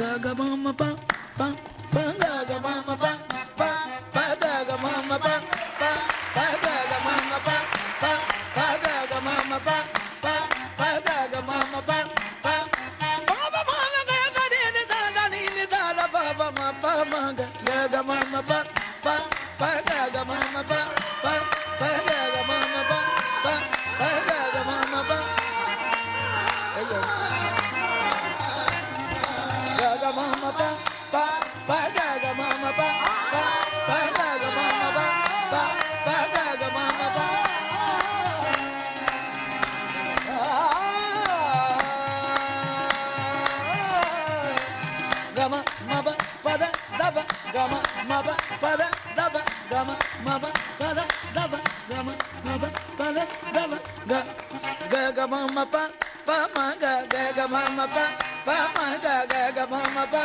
ga ga ma ma pa ga ma ma pa pa pa ga ga ma ma pa pa pa ga ga ma ma pa pa pa ga ga ma ma pa pa pa ga ga ma ma pa pa pa pa ma ga ga ga ni ni da da ni ni da da pa pa ma pa ma ga ga ma ma pa pa pa ga ga ma ma pa pa pa ga Gama maba pada daba gama maba pada daba gama maba pada daba gama maba pada daba ga ga ga mama pa ma ga ga ga mama pa ma ga ga ga mama pa